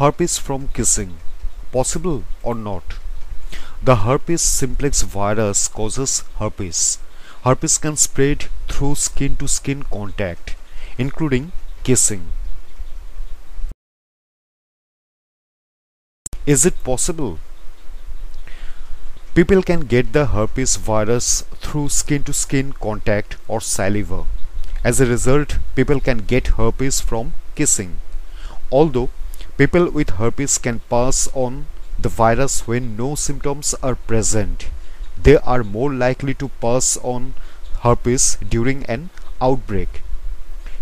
Herpes from kissing. Possible or not? The herpes simplex virus causes herpes. Herpes can spread through skin to skin contact, including kissing. Is it possible? People can get the herpes virus through skin to skin contact or saliva. As a result, people can get herpes from kissing. Although people with herpes can pass on the virus when no symptoms are present, they are more likely to pass on herpes during an outbreak.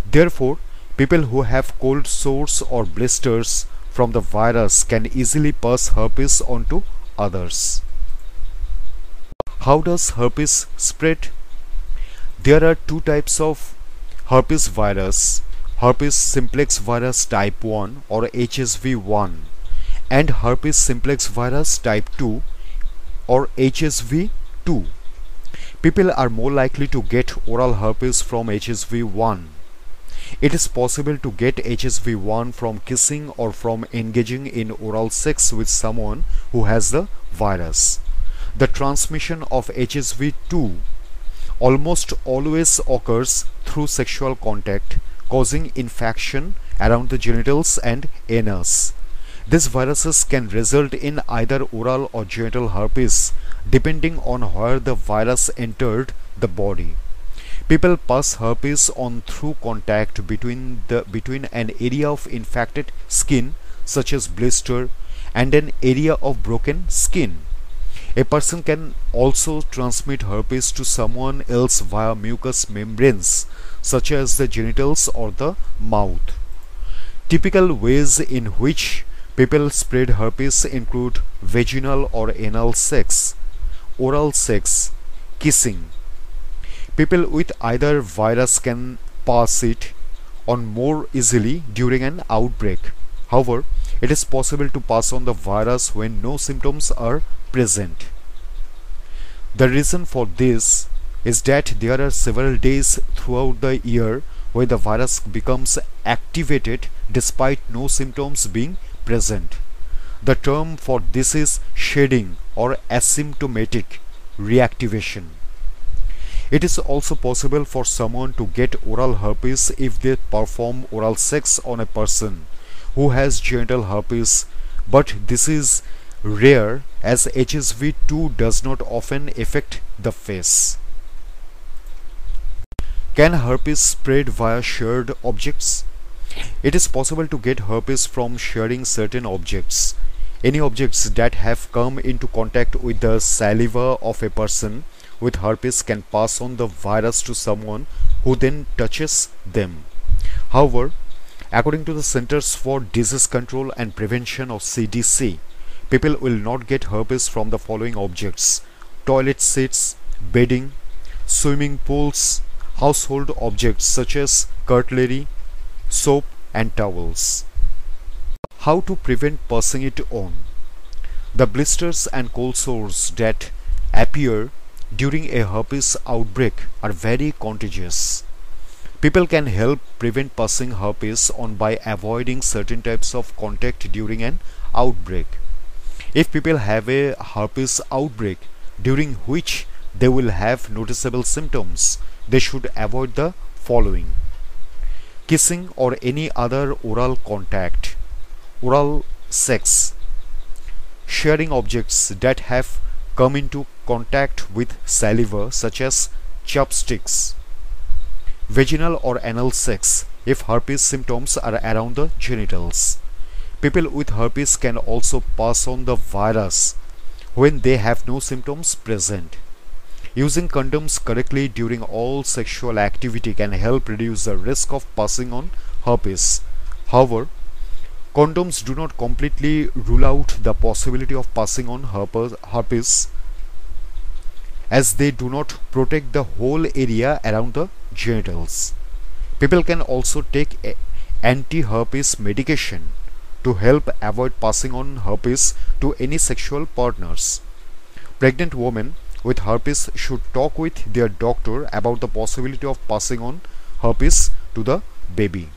Therefore, people who have cold sores or blisters from the virus can easily pass herpes on to others. How does herpes spread? There are two types of herpes virus herpes simplex virus type 1 or HSV1 and herpes simplex virus type 2 or HSV2. People are more likely to get oral herpes from HSV1. It is possible to get HSV1 from kissing or from engaging in oral sex with someone who has the virus. The transmission of HSV2 almost always occurs through sexual contact, causing infection around the genitals and anus. These viruses can result in either oral or genital herpes depending on where the virus entered the body. People pass herpes on through contact between the between an area of infected skin such as blister and an area of broken skin. A person can also transmit herpes to someone else via mucous membranes such as the genitals or the mouth. Typical ways in which people spread herpes include vaginal or anal sex, oral sex, kissing. People with either virus can pass it on more easily during an outbreak. However, it is possible to pass on the virus when no symptoms are present. The reason for this is that there are several days throughout the year where the virus becomes activated despite no symptoms being present. The term for this is shedding or asymptomatic reactivation. It is also possible for someone to get oral herpes if they perform oral sex on a person who has genital herpes, but this is rare as HSV2 does not often affect the face. Can herpes spread via shared objects? It is possible to get herpes from sharing certain objects. Any objects that have come into contact with the saliva of a person with herpes can pass on the virus to someone who then touches them. However, according to the Centers for Disease Control and Prevention of CDC, People will not get herpes from the following objects toilet seats, bedding, swimming pools, household objects such as cutlery, soap, and towels. How to prevent passing it on? The blisters and cold sores that appear during a herpes outbreak are very contagious. People can help prevent passing herpes on by avoiding certain types of contact during an outbreak. If people have a herpes outbreak during which they will have noticeable symptoms, they should avoid the following kissing or any other oral contact, oral sex, sharing objects that have come into contact with saliva such as chopsticks, vaginal or anal sex if herpes symptoms are around the genitals. People with herpes can also pass on the virus when they have no symptoms present. Using condoms correctly during all sexual activity can help reduce the risk of passing on herpes. However, condoms do not completely rule out the possibility of passing on herpes as they do not protect the whole area around the genitals. People can also take anti-herpes medication to help avoid passing on herpes to any sexual partners. Pregnant women with herpes should talk with their doctor about the possibility of passing on herpes to the baby.